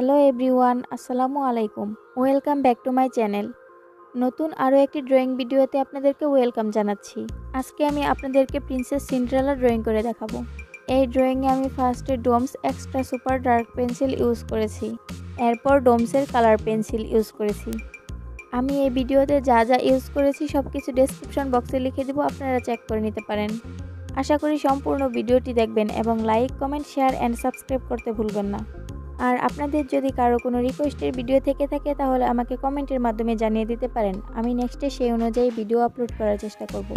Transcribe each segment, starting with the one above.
Hello everyone আসসালামু আলাইকুম welcome back to my channel নতুন আরও একটি ড্রয়িং ভিডিওতে আপনাদেরকে ওয়েলকাম জানাচ্ছি। আজকে আমি আপনাদেরকে প্রিন্সেস সিন্ড্রেলা ড্রয়িং করে দেখাবো। এই ড্রয়িংয়ে আমি ফার্স্টে Doms extra super dark pencil use করেছি। এরপর ডোমসের কালার পেন্সিল ইউজ করেছি। আমি এই ভিডিওতে যা যা ইউজ করেছি সব কিছু ডেসক্রিপশন বক্সে লিখে দেবো, আপনারা চেক করে নিতে পারেন। আশা করি সম্পূর্ণ ভিডিওটি দেখবেন এবং like comment share and subscribe করতে ভুলবেন না। আর আপনাদের যদি কারও কোনো রিকোয়েস্টের ভিডিও থেকে থাকে, তাহলে আমাকে কমেন্টের মাধ্যমে জানিয়ে দিতে পারেন। আমি নেক্সটে সেই অনুযায়ী ভিডিও আপলোড করার চেষ্টা করব।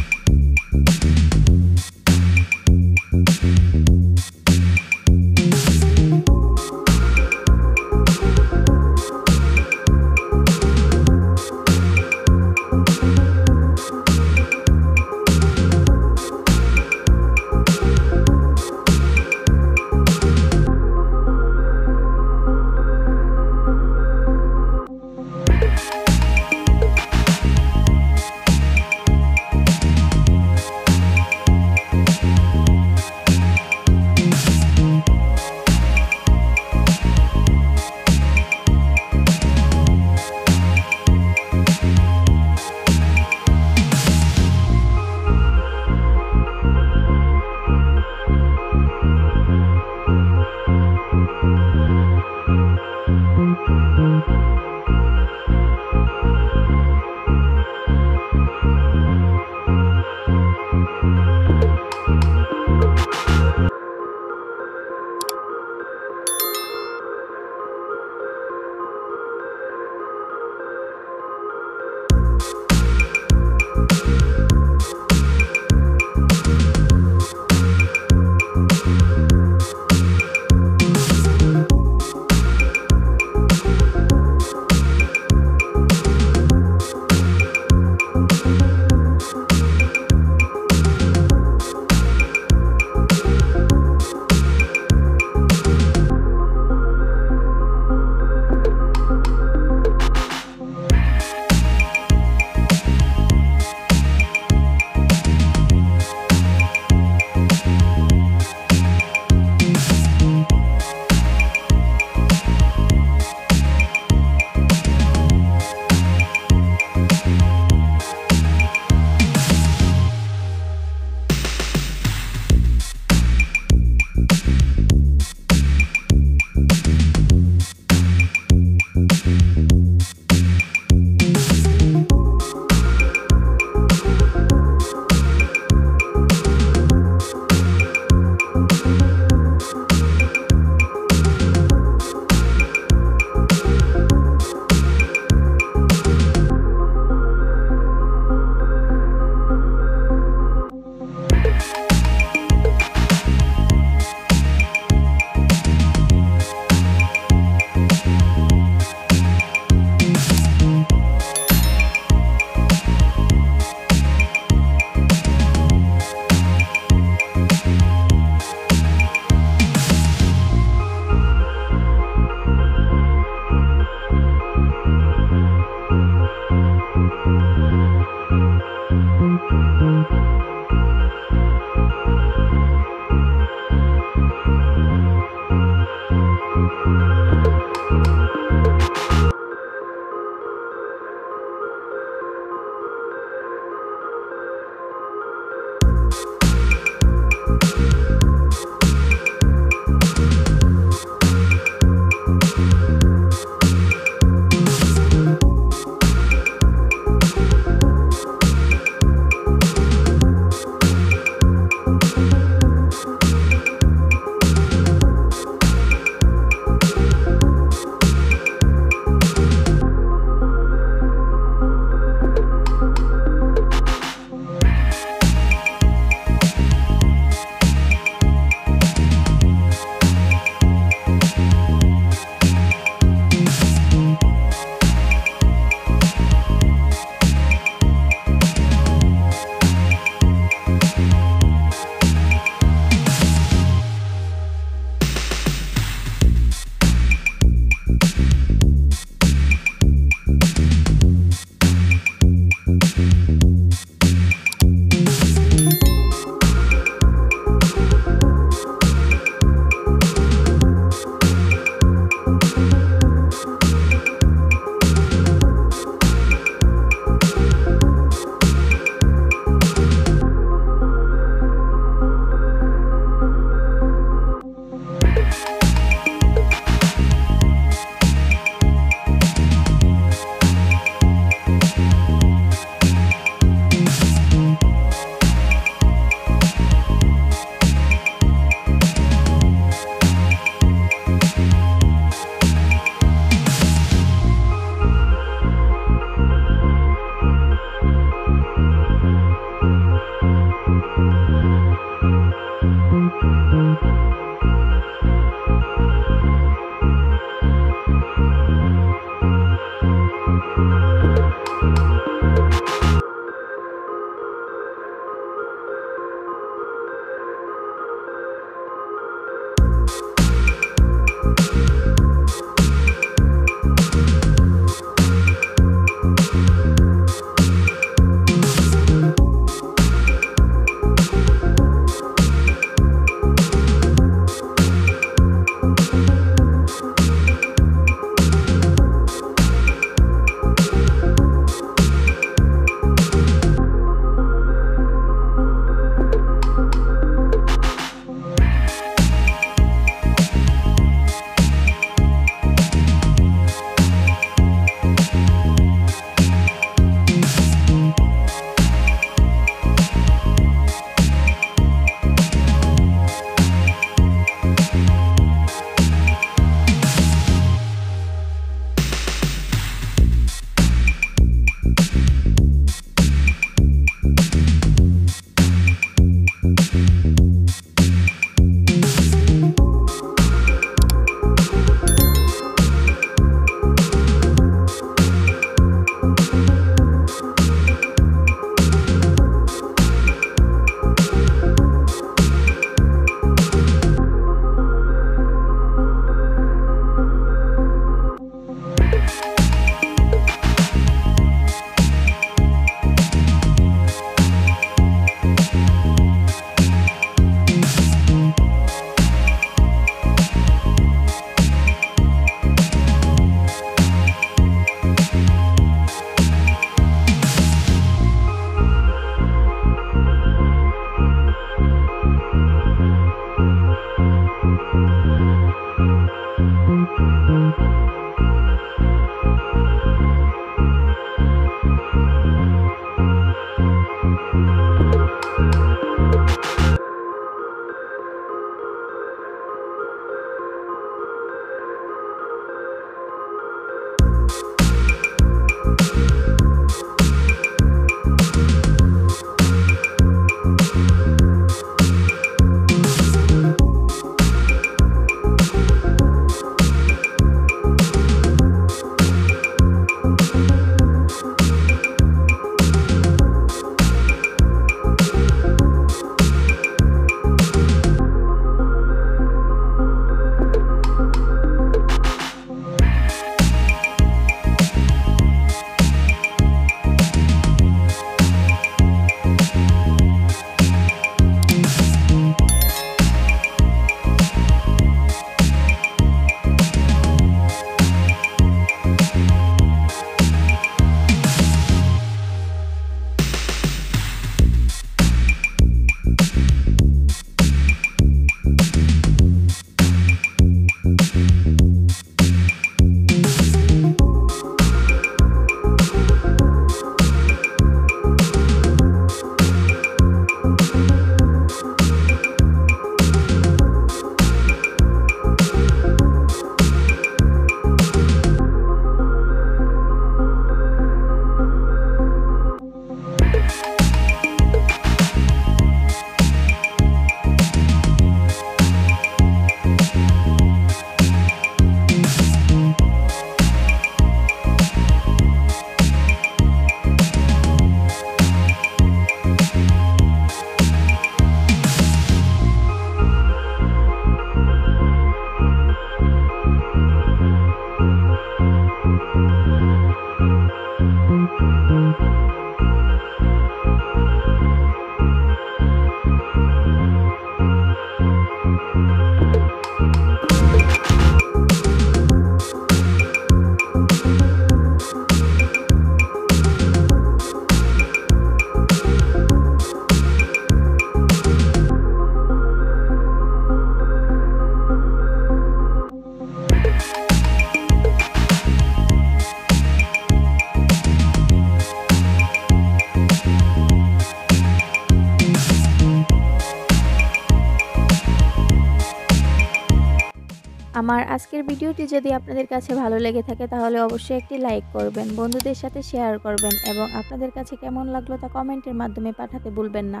আমার আজকের ভিডিওটি যদি আপনাদের কাছে ভালো লেগে থাকে, তাহলে অবশ্যই একটি লাইক করবেন, বন্ধুদের সাথে শেয়ার করবেন এবং আপনাদের কাছে কেমন লাগল তা কমেন্টের মাধ্যমে পাঠাতে ভুলবেন না।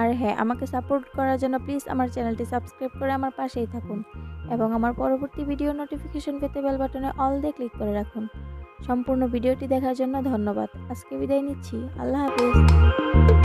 আর হ্যাঁ আমাকে সাপোর্ট করার জন্য প্লিজ আমার চ্যানেলটি সাবস্ক্রাইব করে আমার পাশেই থাকুন এবং আমার পরবর্তী ভিডিও নোটিফিকেশন পেতে বেল বাটনে অল দিয়ে ক্লিক করে রাখুন। সম্পূর্ণ ভিডিওটি দেখার জন্য ধন্যবাদ। আজকে বিদায় নিচ্ছি। আল্লাহ হাফিজ।